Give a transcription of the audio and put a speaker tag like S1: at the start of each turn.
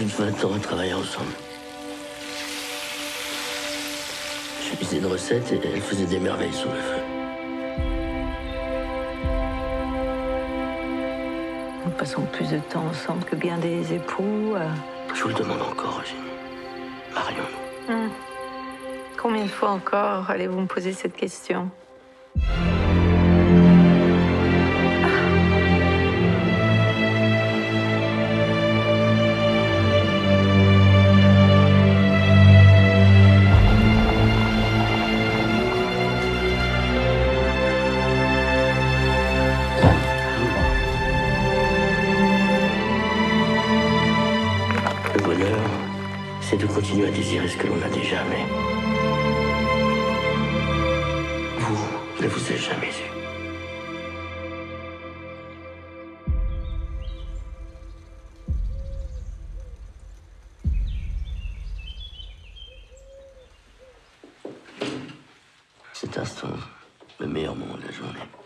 S1: de 20 ans à travailler ensemble. Je lisais une recette et elle faisait des merveilles sous le feu.
S2: Nous passons plus de temps ensemble que bien des époux. euh.
S1: Je vous le demande encore, Eugénie. Marions-nous.
S2: Hmm. Combien de fois encore allez-vous me poser cette question?
S1: C'est de continuer à désirer ce que l'on n'a déjà, mais. Vous ne vous êtes jamais eu. Cet instant, le meilleur moment de la journée.